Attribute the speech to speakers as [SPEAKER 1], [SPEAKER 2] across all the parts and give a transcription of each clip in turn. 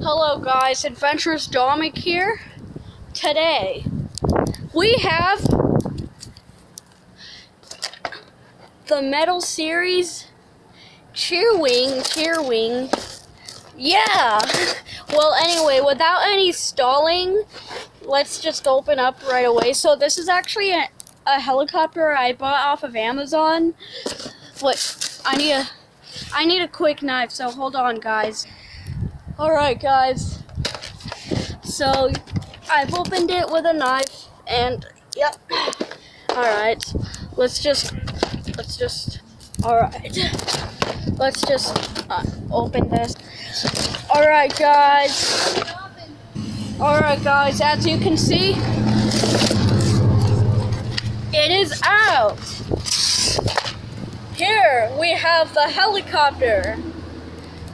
[SPEAKER 1] Hello guys, Adventurous Dominic here. Today, we have the Metal Series Cheerwing, Cheerwing. Yeah! Well, anyway, without any stalling, let's just open up right away. So this is actually a, a helicopter I bought off of Amazon. What? I need a, I need a quick knife, so hold on guys. Alright guys, so I've opened it with a knife and yep. Alright, let's just, let's just, alright. Let's just uh, open this. Alright guys. Alright guys, as you can see, it is out. Here we have the helicopter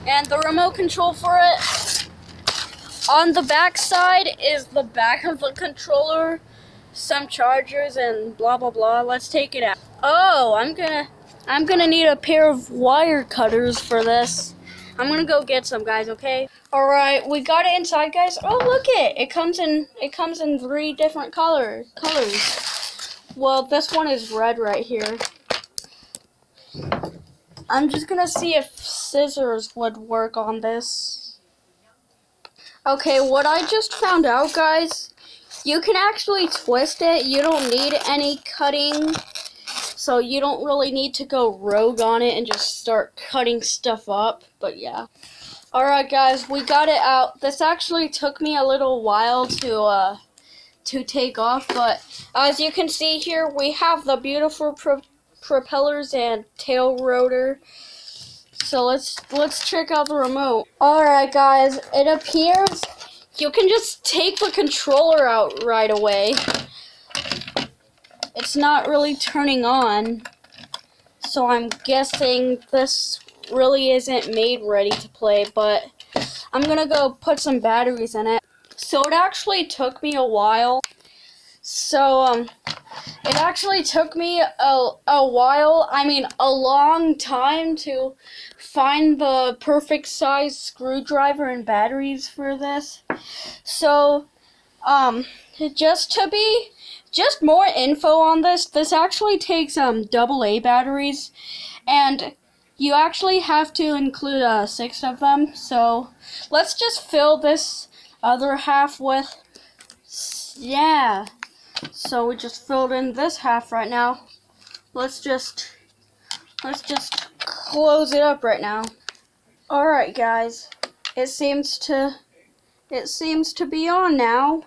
[SPEAKER 1] and the remote control for it. On the back side is the back of the controller, some chargers and blah blah blah. Let's take it out. Oh, I'm gonna I'm gonna need a pair of wire cutters for this. I'm gonna go get some guys, okay? Alright, we got it inside guys. Oh look it! It comes in it comes in three different color colors. Well this one is red right here. I'm just gonna see if scissors would work on this. Okay, what I just found out, guys, you can actually twist it. You don't need any cutting, so you don't really need to go rogue on it and just start cutting stuff up, but yeah. Alright, guys, we got it out. This actually took me a little while to, uh, to take off, but as you can see here, we have the beautiful propellers and tail rotor. So let's let's check out the remote. Alright guys, it appears you can just take the controller out right away. It's not really turning on. So I'm guessing this really isn't made ready to play, but I'm gonna go put some batteries in it. So it actually took me a while. So um it actually took me a, a while, I mean a long time to find the perfect size screwdriver and batteries for this. So, um, just to be, just more info on this, this actually takes um double A batteries, and you actually have to include uh, six of them. So, let's just fill this other half with, yeah. So we just filled in this half right now. Let's just, let's just close it up right now. Alright guys, it seems to, it seems to be on now.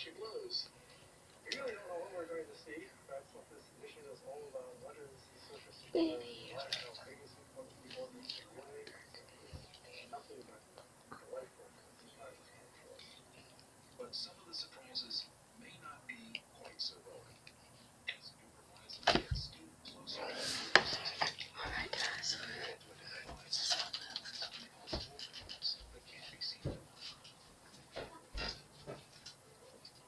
[SPEAKER 2] she blows. We really don't know what we're going to see. That's what this mission is all about. What is the surface of the
[SPEAKER 1] Baby.
[SPEAKER 2] what is how big is it? What is the order of the way? Nothing but the life force as far as it's concerned.
[SPEAKER 3] But some of the surprises may not be quite so rolling. As new horizons get skewed closer to the
[SPEAKER 1] Alright guys.
[SPEAKER 3] that can't be seen.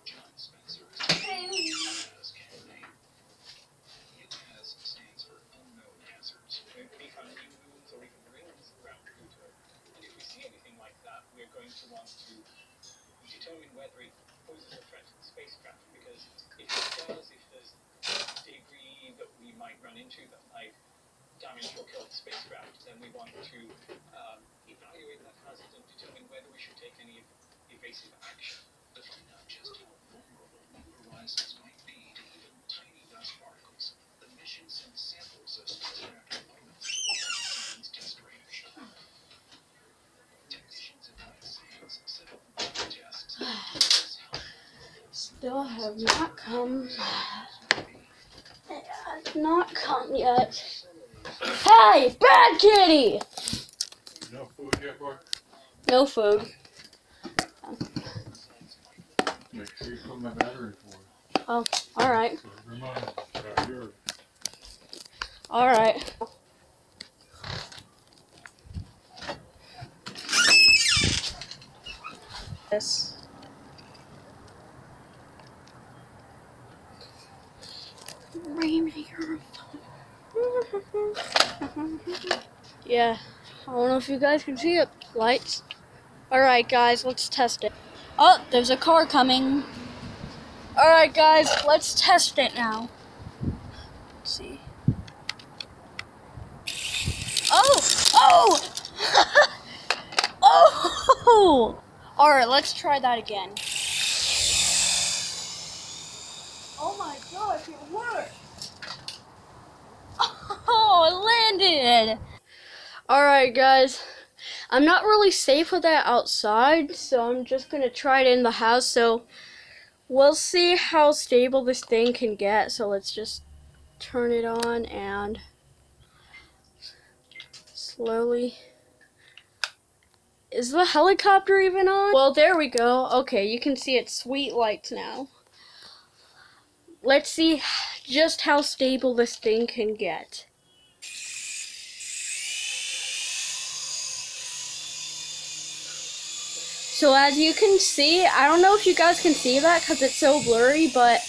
[SPEAKER 3] John Spencer is UAS campaign. UAS stands for Unknown Hazards.
[SPEAKER 2] There may be kind of new moons or even rings around Pluto. And if we see anything like that, we're going to want to determine whether it poses a threat to the spacecraft. Because if it does, if there's debris that we might run into that might spacecraft, then we want to um, evaluate that hazard and determine whether we should take any evasive action.
[SPEAKER 3] To find out just how vulnerable horizons might be to even tiny dust particles, the mission samples of spacecraft to Test Range. Technicians set up
[SPEAKER 1] Still have not come. It has not come yet. Hey, bad kitty!
[SPEAKER 4] No food yet, boy?
[SPEAKER 1] No food.
[SPEAKER 4] Make sure you put my battery for.
[SPEAKER 1] Oh, alright.
[SPEAKER 4] So remind me, right here.
[SPEAKER 1] All right. This. Yeah, I don't know if you guys can see it. Lights. Alright, guys, let's test it. Oh, there's a car coming. Alright, guys, let's test it now. Let's see. Oh! Oh! oh! Alright, let's try that again. Oh my gosh, it worked! Oh, landed! Alright, guys. I'm not really safe with that outside, so I'm just gonna try it in the house. So we'll see how stable this thing can get. So let's just turn it on and slowly. Is the helicopter even on? Well, there we go. Okay, you can see its sweet lights now. Let's see just how stable this thing can get. So as you can see, I don't know if you guys can see that because it's so blurry, but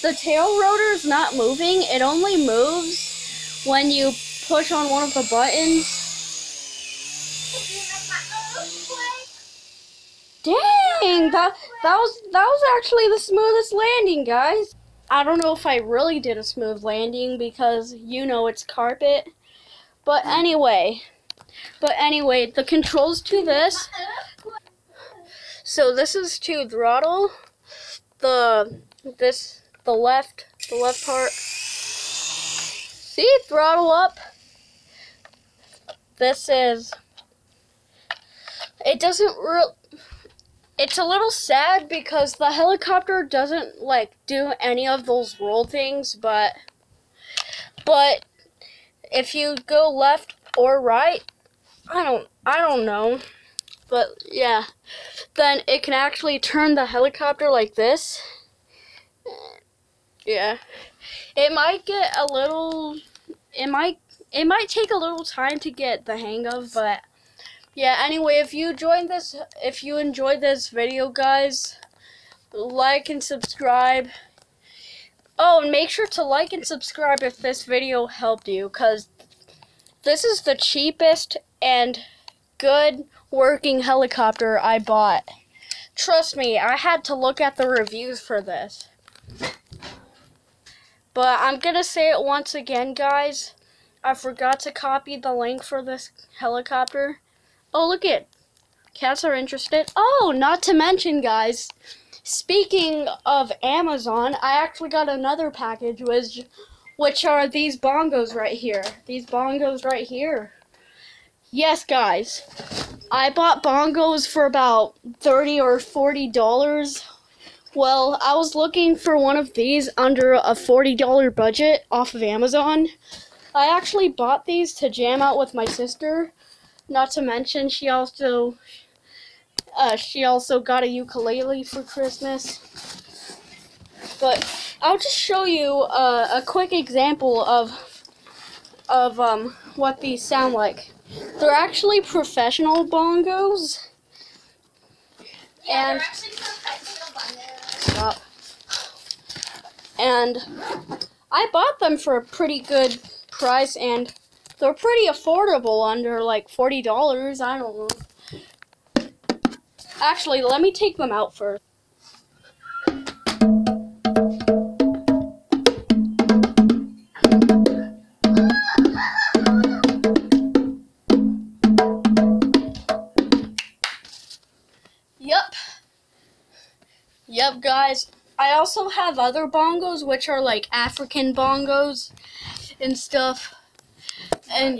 [SPEAKER 1] the tail rotor is not moving. It only moves when you push on one of the buttons. Dang, that that was that was actually the smoothest landing, guys. I don't know if I really did a smooth landing because you know it's carpet. But anyway, but anyway, the controls to this so this is to throttle the this the left the left part. See throttle up. This is it doesn't real it's a little sad because the helicopter doesn't like do any of those roll things but but if you go left or right I don't I don't know but yeah, then it can actually turn the helicopter like this. Yeah, it might get a little, it might, it might take a little time to get the hang of, but yeah. Anyway, if you joined this, if you enjoyed this video, guys, like and subscribe. Oh, and make sure to like and subscribe if this video helped you, cause this is the cheapest and good working helicopter I bought. Trust me, I had to look at the reviews for this. But I'm going to say it once again, guys. I forgot to copy the link for this helicopter. Oh, look it. Cats are interested. Oh, not to mention, guys, speaking of Amazon, I actually got another package, which, which are these bongos right here. These bongos right here. Yes, guys. I bought bongos for about 30 or 40 dollars. Well, I was looking for one of these under a $40 budget off of Amazon. I actually bought these to jam out with my sister. Not to mention she also uh, she also got a ukulele for Christmas. But I'll just show you uh, a quick example of of um, what these sound like. They're actually professional bongos.
[SPEAKER 5] Yeah,
[SPEAKER 1] and
[SPEAKER 5] they're actually professional bongos.
[SPEAKER 1] stop. And I bought them for a pretty good price and they're pretty affordable under like $40. I don't know. Actually, let me take them out first. Guys. I also have other bongos, which are like African bongos and stuff. And